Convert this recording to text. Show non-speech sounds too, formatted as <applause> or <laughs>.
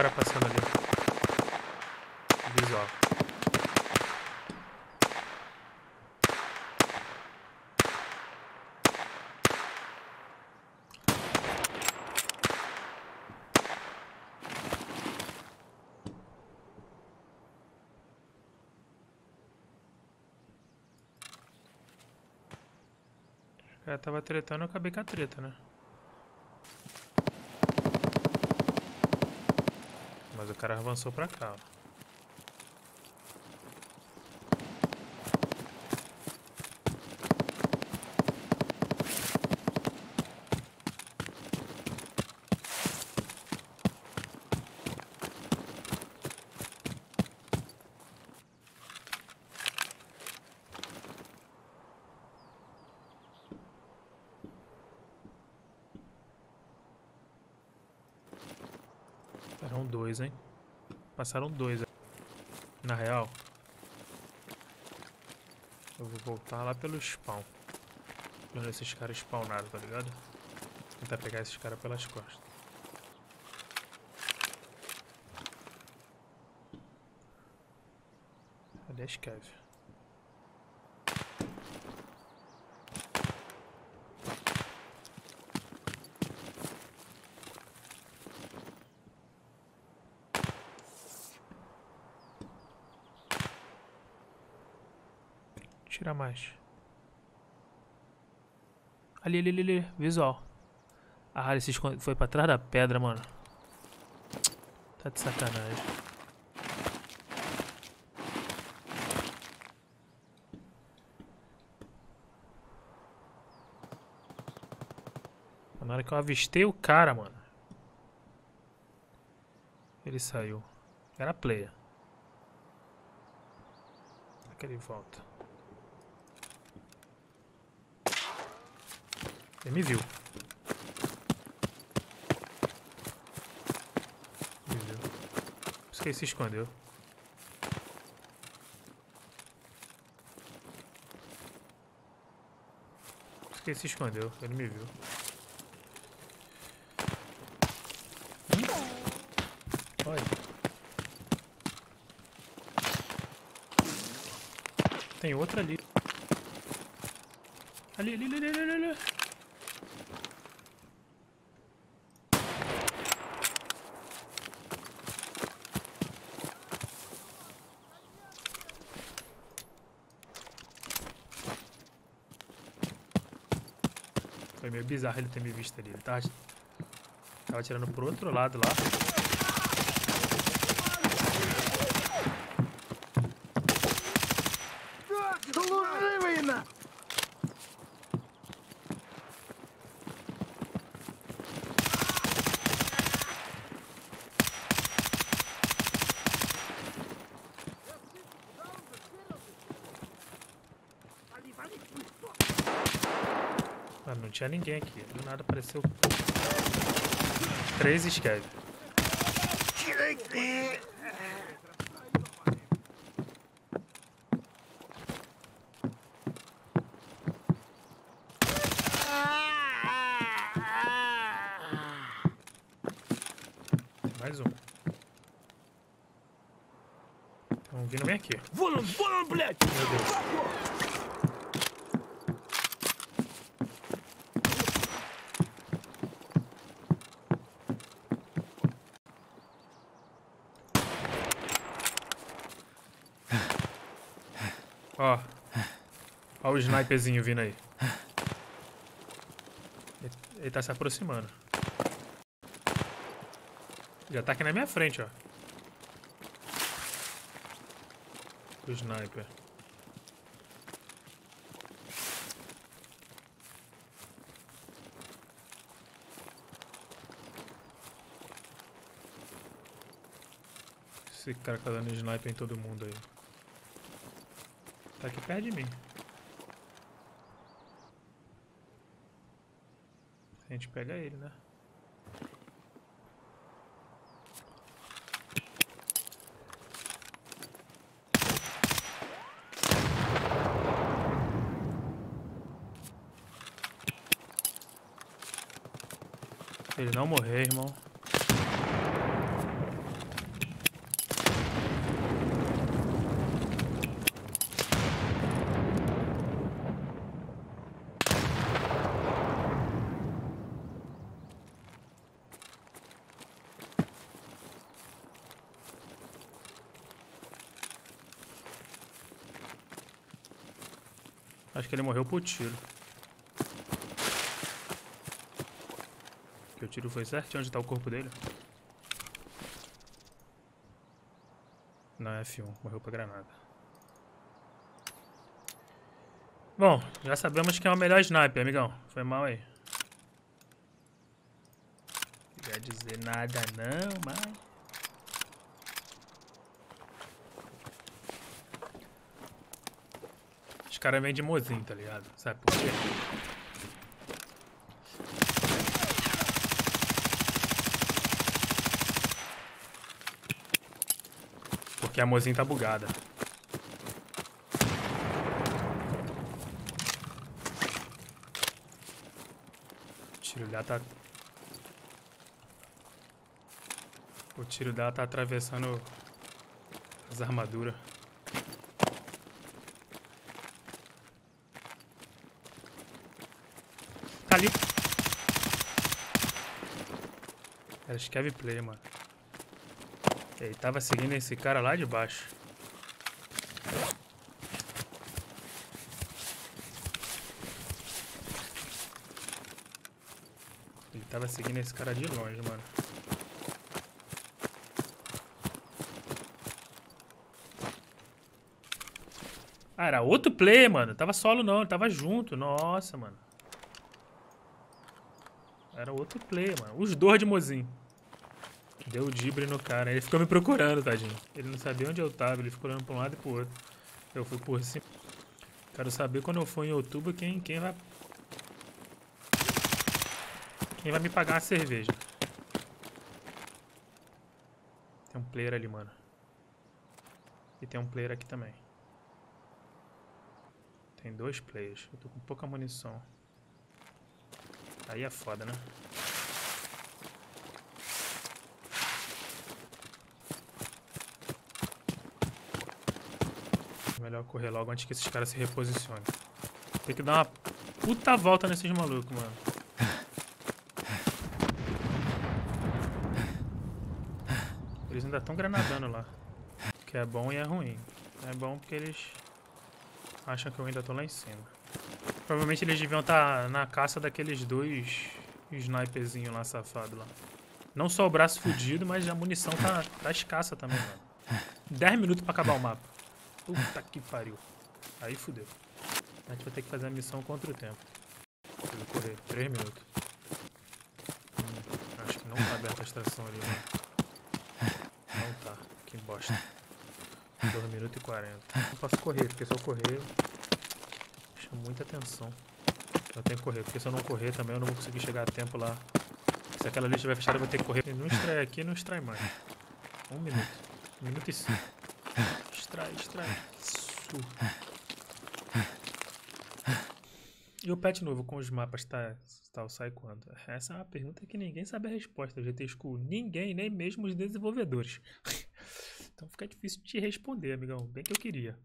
cara passando ali. Visual. O cara tava tretando, eu acabei com a treta, né? O cara avançou pra cá. Passaram dois, hein? Passaram dois. Na real, eu vou voltar lá pelo spawn. Onde esses caras spawnaram, tá ligado? Tentar pegar esses caras pelas costas. Cadê a Scav? Tira mais. Ali, ali, ali, ali. Visual. Ah, ele se esconde. Foi pra trás da pedra, mano. Tá de sacanagem. Na hora que eu avistei o cara, mano. Ele saiu. Era player. Será que ele volta? Ele me viu. Me viu. Por isso que ele se escondeu. Por isso que ele se escondeu. Ele me viu. Olha. Tem outra ali. Ali, ali, ali, ali, ali, Foi meio bizarro ele ter me visto ali. Ele tava, tava tirando pro outro lado lá. Ah, não tinha ninguém aqui. Do nada apareceu... Três Skev. Mais um. Então, alguém bem vem aqui. Meu Deus. Ó. Ó o sniperzinho vindo aí. Ele, ele tá se aproximando. Já tá aqui na minha frente, ó. O sniper. Esse cara tá dando sniper em todo mundo aí. Tá aqui perto de mim. A gente pega ele, né? Ele não morrer, irmão. Acho que ele morreu por tiro. Que o tiro foi certo? Onde tá o corpo dele? Não, é F1. Morreu pra granada. Bom, já sabemos que é o melhor sniper, amigão. Foi mal aí. Não quer dizer nada não, mas... caras vêm de mozinho, tá ligado? Sabe por quê? Porque a mozinha tá bugada. Tiro dela tá... O tiro dela tá atravessando as armaduras. Ali. Era escreve play, mano. Ele tava seguindo esse cara lá de baixo. Ele tava seguindo esse cara de longe, mano. Ah, era outro play, mano. Tava solo não, tava junto. Nossa, mano. Era outro play, mano. Os dois de mozinho. Deu o dibre no cara. Ele ficou me procurando, tadinho. Ele não sabia onde eu tava, ele ficou olhando pra um lado e pro outro. Eu fui por cima. Quero saber quando eu for em outubro quem, quem vai. Quem vai me pagar uma cerveja. Tem um player ali, mano. E tem um player aqui também. Tem dois players. Eu tô com pouca munição. Aí é foda, né? Melhor correr logo antes que esses caras se reposicionem. Tem que dar uma puta volta nesses malucos, mano. Eles ainda estão granadando lá. Que é bom e é ruim. É bom porque eles acham que eu ainda tô lá em cima. Provavelmente eles deviam estar tá na caça daqueles dois sniperzinhos lá safado lá. Não só o braço fudido, mas a munição tá, tá escassa também, mano. 10 minutos pra acabar o mapa. Puta que pariu. Aí fudeu. A gente vai ter que fazer a missão contra o tempo. Vou correr. 3 minutos. Hum, acho que não tá aberta a estação ali, né? Não tá. Que bosta. 2 minutos e 40. Não posso correr, porque se eu correr... Chama muita atenção. Eu tenho que correr, porque se eu não correr também eu não vou conseguir chegar a tempo lá. Se aquela lista vai fechada eu vou ter que correr. Não extrai aqui, não extrai mais. Um minuto. Um minuto e cinco. Extrai, extrai. Isso. E o pet novo com os mapas tá, tá sai quando? Essa é uma pergunta que ninguém sabe a resposta. GT School. Ninguém, nem mesmo os desenvolvedores. <laughs> então fica difícil de responder, amigão. Bem que eu queria.